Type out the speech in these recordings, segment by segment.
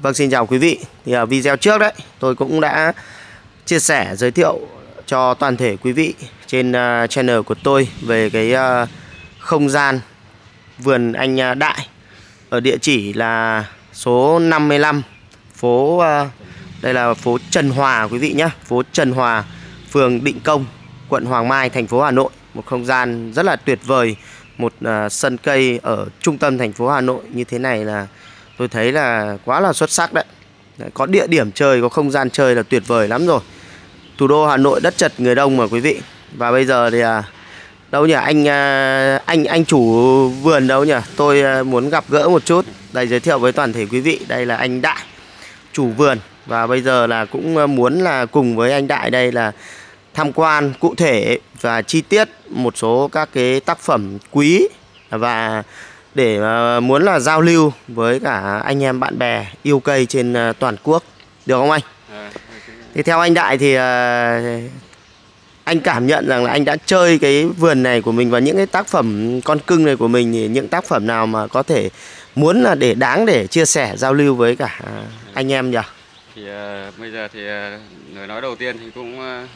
Vâng xin chào quý vị. Thì ở video trước đấy tôi cũng đã chia sẻ giới thiệu cho toàn thể quý vị trên à, channel của tôi về cái à, không gian vườn anh Đại ở địa chỉ là số 55 phố đây là phố Trần Hòa quý vị nhé, phố Trần Hòa, phường Định Công, quận Hoàng Mai, thành phố Hà Nội. Một không gian rất là tuyệt vời, một sân cây ở trung tâm thành phố Hà Nội như thế này là tôi thấy là quá là xuất sắc đấy. đấy có địa điểm chơi có không gian chơi là tuyệt vời lắm rồi. Thủ đô Hà Nội đất chật người đông mà quý vị. Và bây giờ thì à, đâu nhỉ anh à, anh anh chủ vườn đâu nhỉ? Tôi à, muốn gặp gỡ một chút. Đây giới thiệu với toàn thể quý vị đây là anh Đại chủ vườn. Và bây giờ là cũng à, muốn là cùng với anh Đại đây là tham quan cụ thể và chi tiết một số các cái tác phẩm quý. Và để muốn là giao lưu với cả anh em bạn bè yêu cây trên uh, toàn quốc được không anh? À, thì theo anh Đại thì uh, anh cảm nhận rằng là anh đã chơi cái vườn này của mình và những cái tác phẩm con cưng này của mình thì những tác phẩm nào mà có thể muốn là để đáng để chia sẻ giao lưu với cả anh em nhỉ? Thì uh, bây giờ thì uh, lời nói đầu tiên thì cũng uh,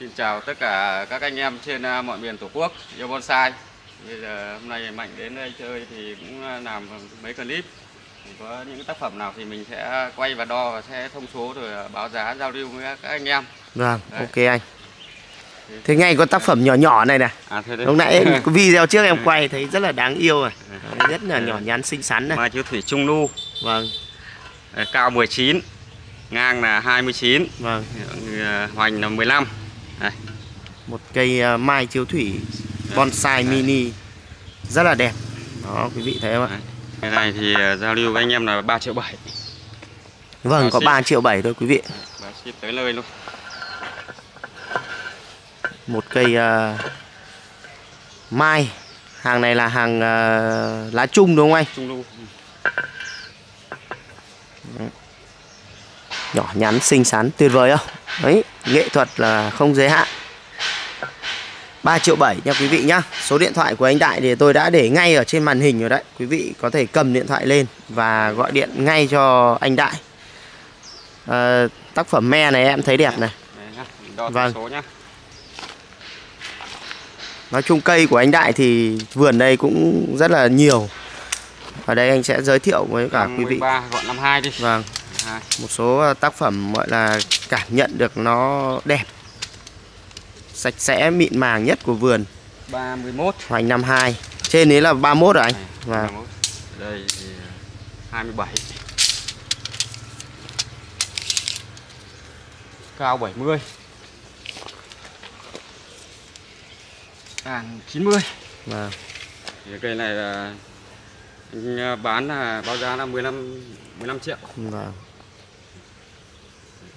xin chào tất cả các anh em trên uh, mọi miền tổ quốc yêu bonsai bây giờ hôm nay mạnh đến đây chơi thì cũng à, làm mấy clip. Có những tác phẩm nào thì mình sẽ quay và đo và sẽ thông số rồi báo giá giao lưu với các anh em. Vâng Đấy. ok anh. Thế ngay có tác phẩm nhỏ nhỏ này nè à, lúc nãy có video trước em quay thấy rất là đáng yêu rồi. Rất là nhỏ nhắn xinh xắn này. Mai chiếu thủy trung nu. Vâng. Cao 19 ngang là 29 vâng. Ờ, hoành là 15 Đây. một cây à, mai chiếu thủy bonsai mini. Rất là đẹp. Đó quý vị thấy không ạ? Cái này thì ờ, giao lưu với anh em là 3 triệu 7 vâng có 3 triệu 7 thôi quý vị. Bà ship tới nơi luôn. Một cây uh, mai. Hàng này là hàng uh, lá chung đúng không anh? Trung lưu nhỏ nhắn xinh xắn tuyệt vời không? Đấy nghệ thuật là không giới hạn 3 triệu 7 nha quý vị nhá. Số điện thoại của anh Đại thì tôi đã để ngay ở trên màn hình rồi đấy. Quý vị có thể cầm điện thoại lên và gọi điện ngay cho anh Đại. À, Tác phẩm me này em thấy đẹp này. Vâng. Nói chung cây của anh Đại thì vườn đây cũng rất là nhiều. Ở đây anh sẽ giới thiệu với cả quý vị. 53 gọi 52 đi. Vâng. Một số tác phẩm gọi là cảm nhận được nó đẹp sạch sẽ mịn màng nhất của vườn. 31 hoành 52 trên đấy là 31 rồi anh? Và vâng. đây thì 27 cao 70 hàng 90 vâng. Thì cây này là anh à, bán là báo giá là 15 15 triệu. Vâng.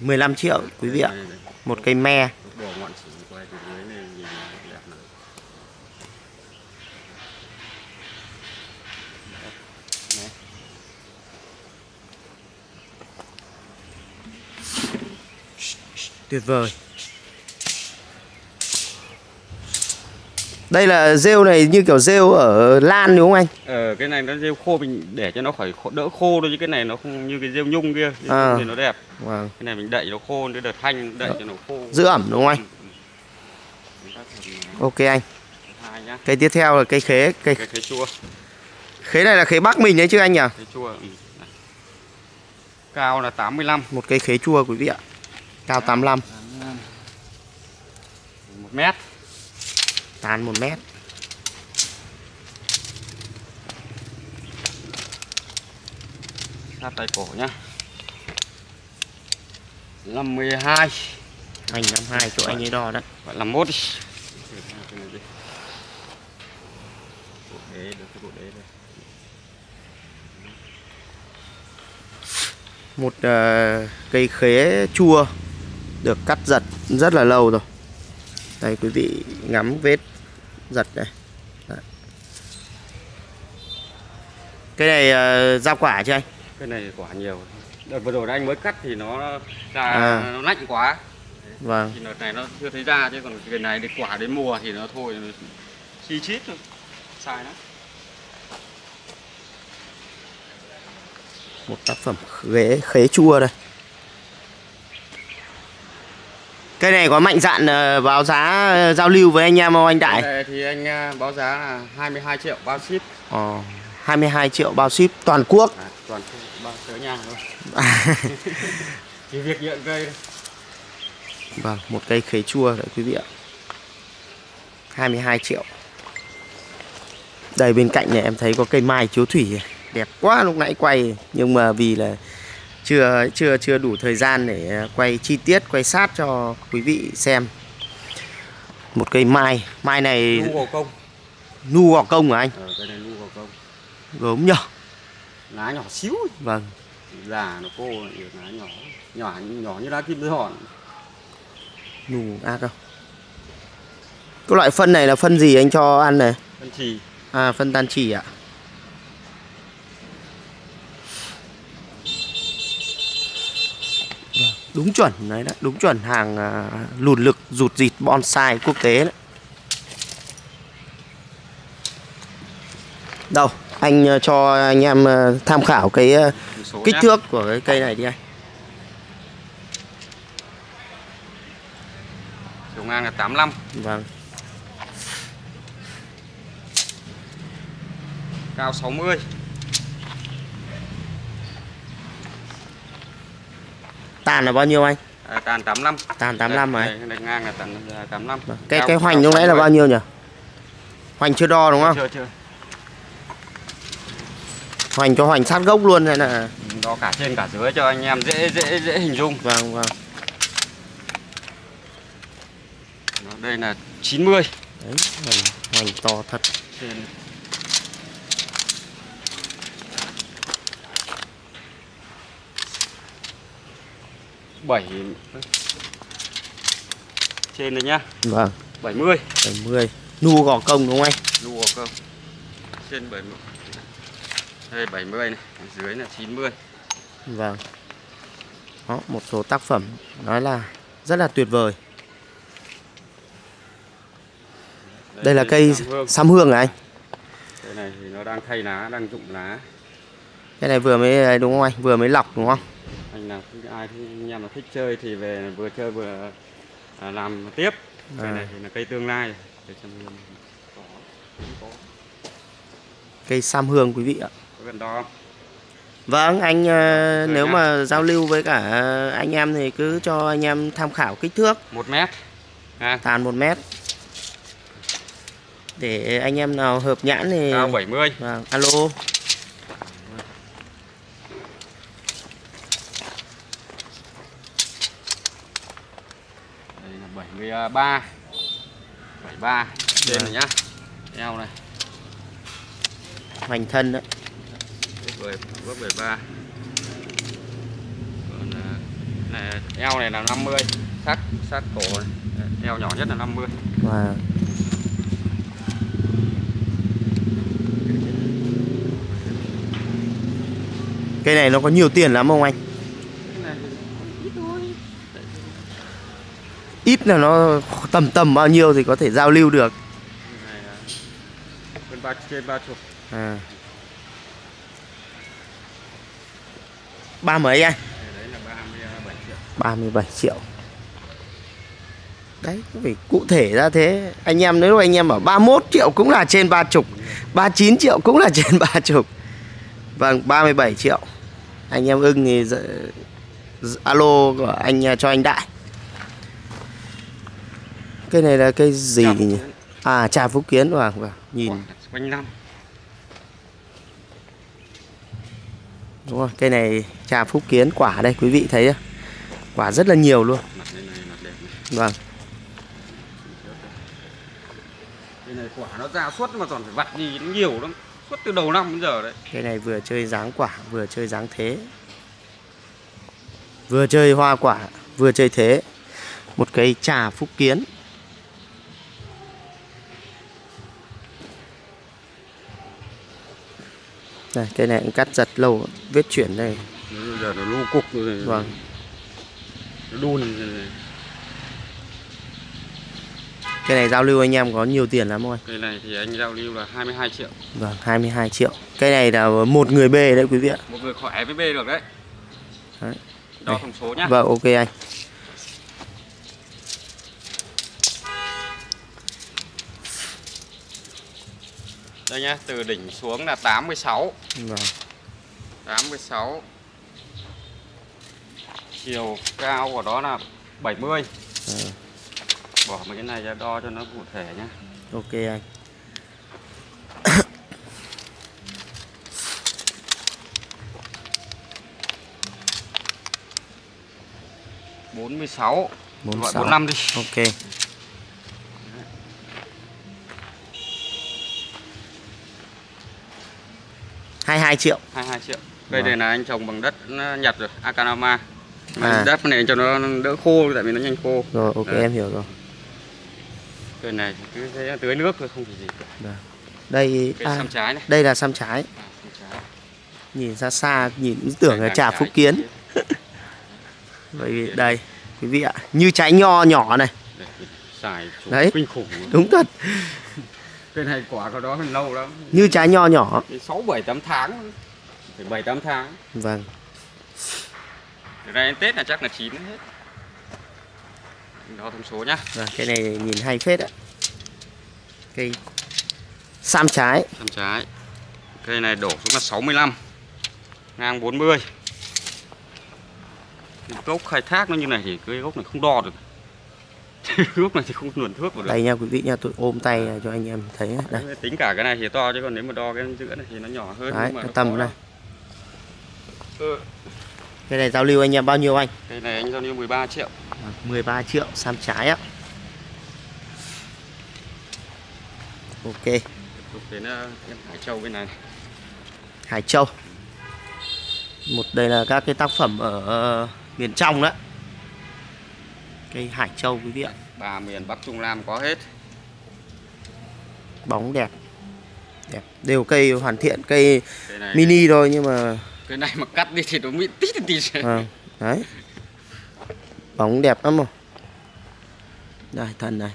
15 triệu quý vị ạ. Một cây me. Bỏ ngọn chỉ quay từ dưới này nhìn đẹp này tuyệt vời Đây là rêu này như kiểu rêu ở lan đúng không anh? Ờ cái này nó rêu khô mình để cho nó khỏi đỡ khô thôi chứ cái này nó không như cái rêu nhung kia à. thì nó đẹp. Vâng. Cái này mình đậy nó khô cái đợt thanh đậy cho nó khô. Giữ ẩm đúng không anh? Ok anh. Cây tiếp theo là cây khế, cây cây khế chua. Khế này là khế Bắc mình đấy chứ anh nhỉ? Khế chua. Ừ. Cao là 85. Một cây khế chua quý vị ạ. Cao 85. 85. 1 mét tán 1 mét sát tay cổ nhá 52 Anh 52 chỗ anh ấy đo đấy Gọi 51 đi Một uh, cây khế chua Được cắt giật rất là lâu rồi. Đây quý vị ngắm vết giật này. Đấy. cái này uh, rau quả chưa anh? Cái này quả nhiều. Đợt vừa rồi anh mới cắt thì nó ra à. nó lạnh quá vâng thì đợt này nó chưa thấy ra chứ còn cái này thì quả đến mùa thì nó thôi nó chi chít thôi sai lắm một tác phẩm ghế khế chua đây cây này có mạnh dạn ờ, báo giá ờ, giao lưu với anh em không anh Đại? Đây thì anh à, báo giá là 22 triệu bao ship. Ờ, 22 triệu bao ship toàn quốc. À, toàn bao tới nhà thôi. Chỉ việc nhận cây thôi. Vâng, một cây khế chua đấy quý vị ạ. 22 triệu. Đây bên cạnh này em thấy có cây mai chiếu thủy đẹp quá lúc nãy quay nhưng mà vì là chưa chưa chưa đủ thời gian để quay chi tiết quay sát cho quý vị xem. Một cây mai, mai này Nu gò công. nu gò công hả anh? Ờ, cây này nu gò công. Gớm nhở? Lá nhỏ xíu. Vâng. Già nó cô lá nhỏ. Nhỏ nhỏ như lá kim tứ hòn. Nu ác không? Cái loại phân này là phân gì anh cho ăn này? Phân trì. À phân tan chỉ ạ. Đúng chuẩn đấy đấy, đúng chuẩn hàng à, lùn lực rụt rịt bonsai quốc tế đấy. Đâu, anh à, cho anh em à, tham khảo cái à, kích thước của cái cây này đi anh. Chiều ngang là 85. Vâng. Cao 60. Tàn là bao nhiêu anh? À, tàn 85. Tàn 85 Đây, rồi. đây, đây ngang là tàn là 85. Vâng. Cái Cao- cái hoành lúc nãy là 60. bao nhiêu nhỉ? Hoành chưa đo đúng không? Chưa chưa. Hoành cho hoành sát gốc luôn hay là Đo cả trên cả dưới cho anh em dễ dễ dễ hình dung. Vâng vâng. Đó, Đây là 90 Đấy, hoành, hoành to thật. trên bảy trên đây nhá Vâng, 70 70. Nu gò công đúng không anh? đu vào không trên 70 đây 70 này dưới là 90 Vâng. Đó, một số tác phẩm nói là rất là tuyệt vời. Đây là cây Tam hương. hả anh? cây này thì nó đang thay lá đang rụng lá Cái này vừa mới đúng không anh? Vừa mới lọc đúng không? anh nào ai anh em mà thích chơi thì về vừa chơi vừa à, làm tiếp cây À. này thì là cây tương lai cây sam hương quý vị ạ. có gần đó không? Vâng, anh Rồi nếu nhá. mà giao lưu với cả anh em thì cứ cho anh em tham khảo kích thước một mét à, tàn 1 mét. Để anh em nào hợp nhãn thì cao 70 Vâng, alo. đây là 73 73 trên này nhá. Eo này. Hoành thân đấy. bước về bước 73 còn à, này, eo này là 50 sát sát cổ này. Eo nhỏ nhất là 50 Và Cây này nó có nhiều tiền lắm không anh? ít là nó tầm tầm bao nhiêu thì có thể giao lưu được. cái này trên ba chục À. Ba mấy anh? đấy là 37 triệu 37 triệu. Đấy, cũng phải cụ thể ra thế. Anh em nếu anh em bảo 31 triệu cũng là trên ba chục, 39 triệu cũng là trên ba chục. Vâng, 37 triệu. Anh em ưng thì alo của anh à, cho anh Đại. Cây này là cây gì nhỉ? À, trà phúc kiến vâng, vâng. Nhìn quanh năm đúng rồi, cây này trà phúc kiến quả đây quý vị thấy? Quả rất là nhiều luôn. Vâng. cái này quả nó ra suốt mà toàn phải vặt gì nó nhiều lắm suốt từ đầu năm đến giờ đấy Cây này vừa chơi dáng quả, vừa chơi dáng thế. Vừa chơi hoa quả, vừa chơi thế. Một cây trà phúc kiến. Đây, cây này cũng cắt giật lâu, vết chuyển đây. bây giờ nó lu cục rồi Vâng. nó đun rồi. Cây này giao lưu anh em có nhiều tiền lắm không anh? cây này thì anh giao lưu là 22 triệu. Vâng, 22 triệu. cây này là một người bê đấy quý vị ạ. Một người khỏe với bê được đấy, Đấy. đo thông số nhá. Vâng ok anh. Đây nhá từ đỉnh xuống là 86 vâng. 86 chiều cao của đó là 70 Ờ, bỏ mấy cái này ra đo cho nó cụ thể nhá. Ok anh. 46 bốn gọi sáu. 45 đi. Ok. hai hai triệu. 22 triệu. Cây Vâng. này là anh trồng bằng đất Nhật rồi. Akanama. À. đất này cho nó đỡ khô tại vì nó nhanh khô. Rồi ok Đấy. em hiểu rồi cây này thì cứ thế tưới nước thôi không phải gì cả. Đây cây à, xăm trái này. đây là trái. À, trái. nhìn xa xa nhìn tưởng là trà phúc kiến. bởi vì đây quý vị ạ như trái nho nhỏ này. Đây, xài Đấy. kinh khủng đúng thật. Cây này quả của đó lâu lắm. Như trái nho nhỏ. Sáu bảy tám tháng. Phải bảy tám tháng. Vâng. Nay đến tết là chắc là chín hết đo thông số nhá. Vâng cái này nhìn hay phết ạ. Cây sam trái. Xăm trái. Cây này đổ xuống là 65 ngang 40 cái gốc khai thác nó như này thì cái gốc này không đo được. Gốc này thì không luồn thuốc vào được. Đây nha quý vị nha tôi ôm tay cho anh em thấy đây. Tính cả cái này thì to chứ còn nếu mà đo cái giữa này thì nó nhỏ hơn đấy nhưng mà cái tầm này. ừ. Cái này giao lưu anh em bao nhiêu anh? Cây này anh giao như 13 triệu. Vâng, 13 triệu sam trái ạ ok. Tục đến em Hải Châu bên này. Hải Châu. Một đây là các cái tác phẩm ở ờ, miền trong đó. Cây Hải Châu quý vị ạ. Ba miền Bắc Trung Nam có hết. Bóng đẹp. Đẹp. Đều cây hoàn thiện cây cây mini thôi nhưng mà cái này mà cắt đi thì nó bị tít tít Vâng, đấy. Bóng đẹp lắm rồi. Đây thần này.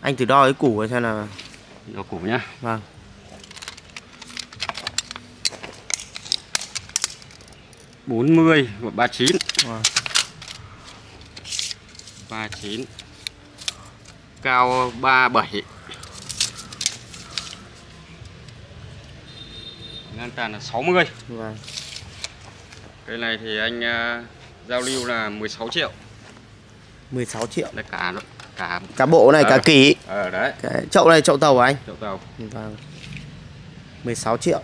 Anh thử đo cái củ xem nào. Đồ củ nhá. Vâng. Bốn mươi và ba chín. Vâng. ba chín. Cao ba bảy ngang tàn là 60 vâng. Cây này thì anh ờ, giao lưu là 16 triệu. 16 triệu. Là cả cả cả bộ này cả Ờ. kỳ. Ờ đấy. Cái chậu này chậu tàu anh? Chậu tàu. Vâng. 16 triệu.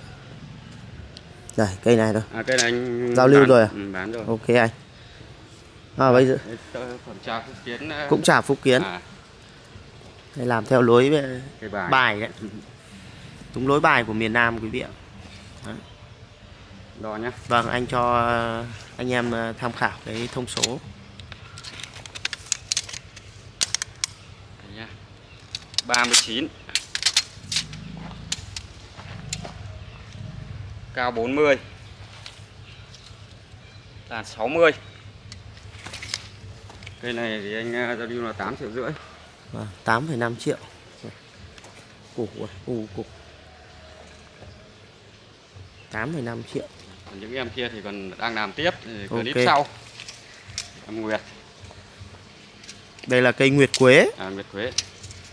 Đây cây này thôi. À, Cây này anh Giao lưu bán, rồi à? ừ, Bán rồi. Ok anh. À bây giờ Đấy, Kiến ờ, cũng trả phúc kiến. à, Đây làm theo lối bài. bài đấy. Đúng lối bài của miền Nam quý vị ạ Đo nhá. Vâng, anh cho anh em ờ, tham khảo cái thông số. Đây nhá. 39 Cao 40 Tàn 60 Cây này thì anh ờ, giao lưu là 8 triệu rưỡi. Vâng, 8,5 triệu. Củ củ củ. 8,5 triệu. Những em kia thì còn đang làm tiếp thì clip Ok. sau Em Nguyệt Đây là cây nguyệt quế. à, Nguyệt Quế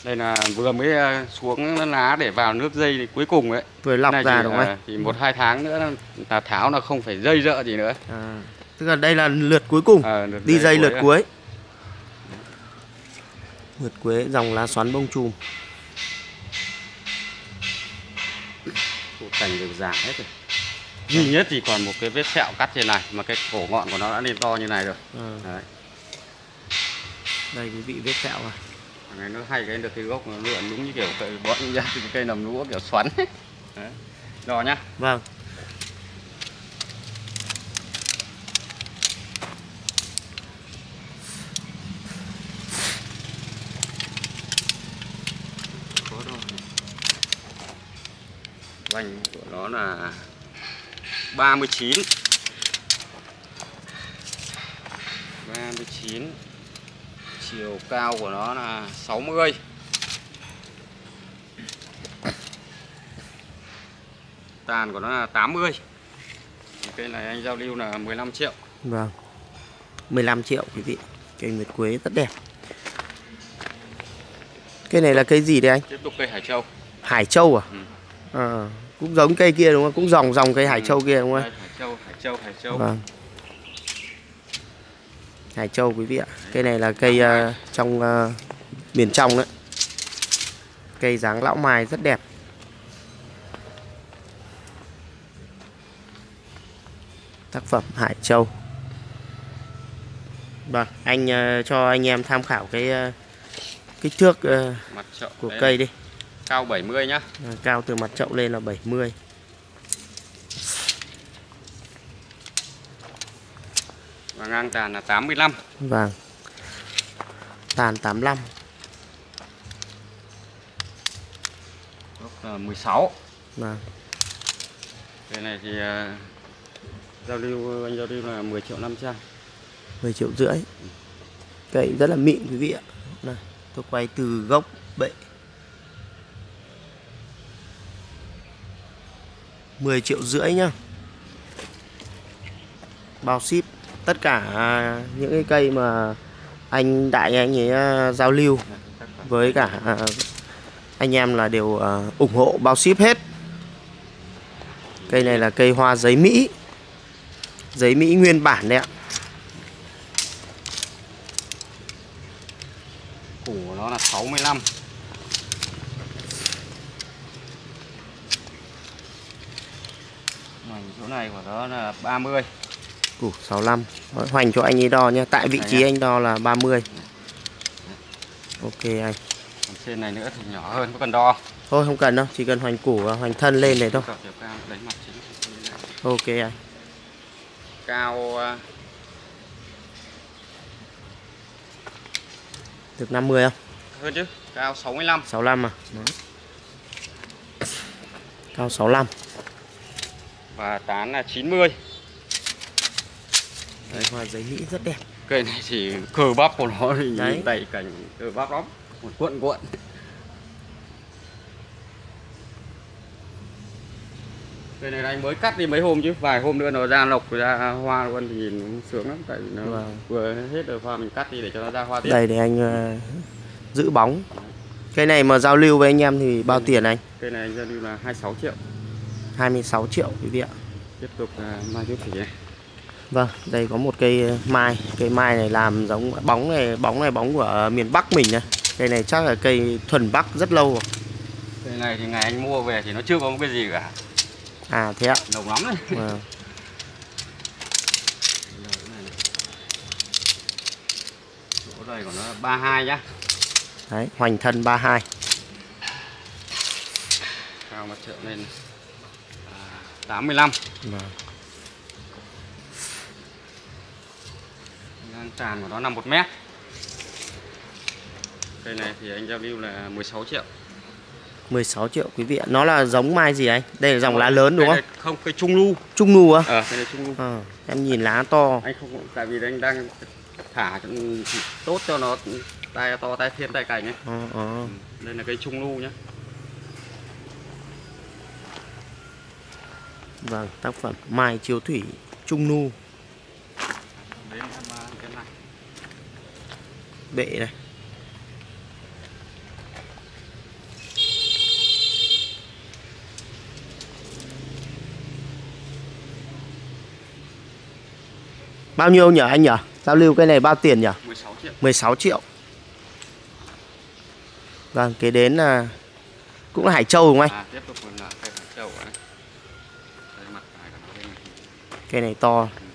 đây là vừa mới ờ, xuống lá để vào nước dây cuối cùng ấy Vừa lọc ra đúng không thì một hai tháng nữa là tháo là không phải dây dợ gì nữa À, tức là đây là lượt cuối cùng. Ờ, được Đi dây cuối lượt á. cuối. Nguyệt quế dòng lá xoắn bông chùm. Cành được giảm hết rồi duy nhất thì còn một cái vết sẹo cắt trên này mà cái cổ ngọn của nó đã lên to như này rồi. À, đấy. Đây quý vị vết sẹo thằng này nó hay cái được cái gốc nó lượn đúng như kiểu cây bón ra cái cây nằm lúa kiểu xoắn. Ấy. đấy. Đo nhá. Vâng. vành của nó là 39 39 chiều cao của nó là 60 tán tàn của nó là 80 cây này anh giao lưu là 15 triệu. Vâng. 15 triệu quý vị. Cây nguyệt quế rất đẹp. Cây này là cây gì đây anh? tiếp tục cây hải châu. Hải Châu à? Ừ. à cũng giống cây kia đúng không? Cũng dòng dòng cây Hải Ừ. Châu kia đúng không? Hải châu hải châu hải châu. Vâng. Hải Châu quý vị ạ. Cây này là cây ờ, trong ờ, miền trong đấy. Cây dáng lão mai rất đẹp. Tác phẩm Hải Châu. Vâng, anh ờ, cho anh em tham khảo cái ờ, kích thước chậu của cây đi cao 70 nhá. Ờ, Cao từ mặt chậu lên là 70 và ngang tàn là 85 Vâng. Tàn 85 gốc là 16 Vâng. Cây này thì à, giao lưu anh giao lưu là 10 triệu 500 10 triệu rưỡi. Cây rất là mịn quý vị ạ. Này, Tôi quay từ gốc bệ 10 triệu rưỡi nhá. Bao ship, Tất cả những cái cây mà anh, đại anh ấy à, giao lưu với cả à, anh em là đều à, ủng hộ bao ship hết. Cây này là cây hoa giấy Mỹ giấy Mỹ nguyên bản đấy ạ. Củ của nó là 65 mảnh chỗ này của nó là 30 củ 65 Nói hoành cho anh ấy đo nhé. Tại vị Đấy trí anh đo là 30 ok anh. Còn trên này nữa thì nhỏ hơn có cần đo thôi không cần đâu. Chỉ cần hoành củ và hoành thân lên này thôi. Đấy ok anh. Cao à, được 50 không? Hơn chứ. Cao 65 65 à? Đấy. cao 65 và tán là 90 Đấy, hoa giấy Mỹ rất đẹp. Cây này thì cơ bắp của nó thì Đấy. nhìn tay cảnh cơ bắp lắm một cuộn cuộn. Cây này anh mới cắt đi mấy hôm chứ vài hôm nữa nó ra lộc ra hoa luôn thì nhìn sướng lắm tại vì nó Vâng. vừa hết rồi hoa mình cắt đi để cho nó ra hoa tiếp. Đây để anh ờ, giữ bóng. Cây này mà giao lưu với anh em thì bao tiền anh? cây này anh ra lưu là 26 triệu. 26 triệu quý vị ạ. Tiếp tục là mai chút thủy này Vâng, đây có một cây mai, cây mai này làm giống bóng này, bóng này bóng của miền Bắc mình này. Cây này chắc là cây thuần Bắc rất lâu rồi. cây này thì ngày anh mua về thì nó chưa có một cái gì cả À thế ạ. nồng lắm đấy Vâng. chỗ đây của nó là 32 nhá Đấy, hoành thân 32. cao mặt trượng lên à, 85 Vâng. ngang tràn của nó là 1 mét cây này thì anh giao lưu là 16 triệu 16 triệu quý vị ạ. Nó là giống mai gì anh? Đây là dòng lá lớn đúng không? không cây trung lu Trung nu á? ờ cây này trung lu Ờ, em nhìn lá to. anh không tại vì anh đang thả tốt cho nó tay to tay thiên tay cành ấy Ờ, ờ. đây là cây trung lu nhá Vâng, tác phẩm Mai Chiếu Thủy Trung Nu đấy ba cái này bệ này. Bao nhiêu nhỉ anh nhỉ? Giao lưu cái này bao tiền nhỉ? 16 triệu 16 triệu. Vâng, kế đến là cũng là Hải Châu đúng không anh? à tiếp tục là cây hải châu mặt này Cây to. Ừ.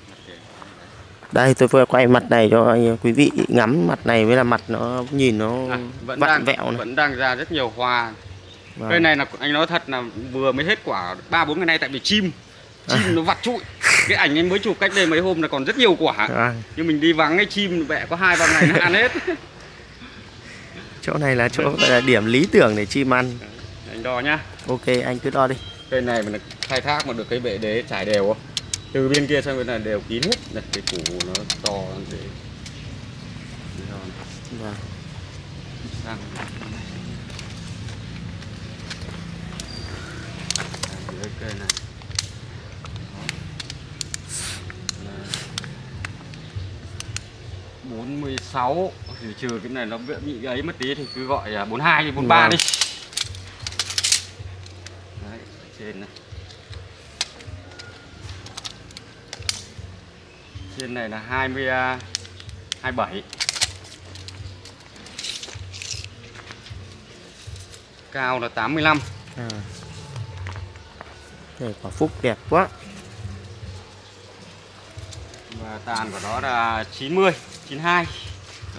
Đây tôi vừa quay mặt này cho quý vị ngắm mặt này với là mặt nó nhìn nó À, vẫn vặn đang vẹo này. vẫn đang ra rất nhiều hoa Vâng. cây này là anh nói thật là vừa mới hết quả ba bốn ngày nay tại vì chim chim nó vặt trụi cái ảnh anh mới chụp cách đây mấy hôm là còn rất nhiều quả Vâng. nhưng mình đi vắng cái chim vẽ có hai ba ngày nó ăn hết Chỗ này là chỗ gọi là điểm lý tưởng để chim ăn. anh đo nhá Ok anh cứ đo đi. cây này mà khai thác mà được cái bệ đế trải đều không từ bên kia sang bên này đều kín hết này cái củ nó to để vâng. Sang. Dưới cây này. Bốn mươi sáu. Thì trừ cái này nó bị ấy mất tí thì cứ gọi 42 đi bốn ba vâng. đi. Đấy, trên này. Trên này là 20 à, 27 cao là 85 à. Đây quả phúc đẹp quá. Và tàn của nó là 90 92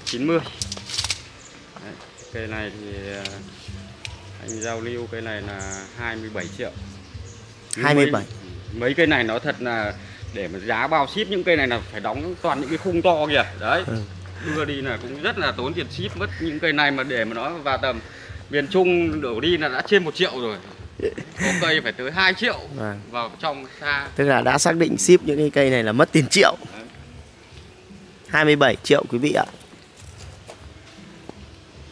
90 Đấy, cây này thì à, anh giao lưu cây này là 27 triệu. Nhưng 27. mấy, mấy cây này nó thật là để mà giá bao ship những cây này là phải đóng toàn những cái khung to kìa. Đấy. Ừ. đưa đi là cũng rất là tốn tiền ship mất những cây này mà để mà nó vào tầm miền Trung đổ đi là đã trên một triệu rồi. Có cây phải tới 2 triệu Vâng. vào trong xa. Tức là đã xác định ship những cái cây này là mất tiền triệu. Đấy. 27 triệu quý vị ạ.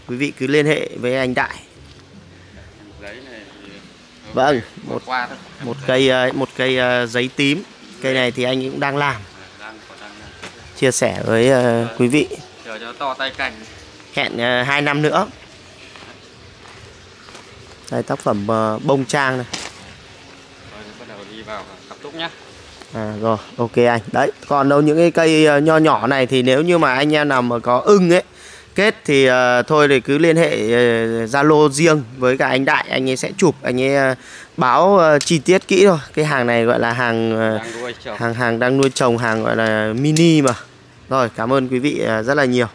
Quý vị cứ liên hệ với anh Đại. Giấy này thì Vâng, một một cây ờ, một cây ờ, giấy tím cây này thì anh cũng đang làm. À, đang đang chia sẻ với ờ, quý vị. Chờ cho to tay cành. Hẹn uh, 2 năm nữa. Đây tác phẩm ờ, bông trang này. Rồi bắt đầu đi vào cặp túc nhá. À, rồi ok anh. Đấy còn đâu những cái cây ờ, nho nhỏ này thì nếu như mà anh em nào mà có ưng ấy kết thì ờ, thôi thì cứ liên hệ ờ, zalo riêng với cả anh đại anh ấy sẽ chụp anh ấy ờ, báo ờ, chi tiết kỹ thôi. Cái hàng này gọi là hàng chồng. hàng hàng đang nuôi trồng hàng gọi là mini mà. Rồi cảm ơn quý vị ờ, rất là nhiều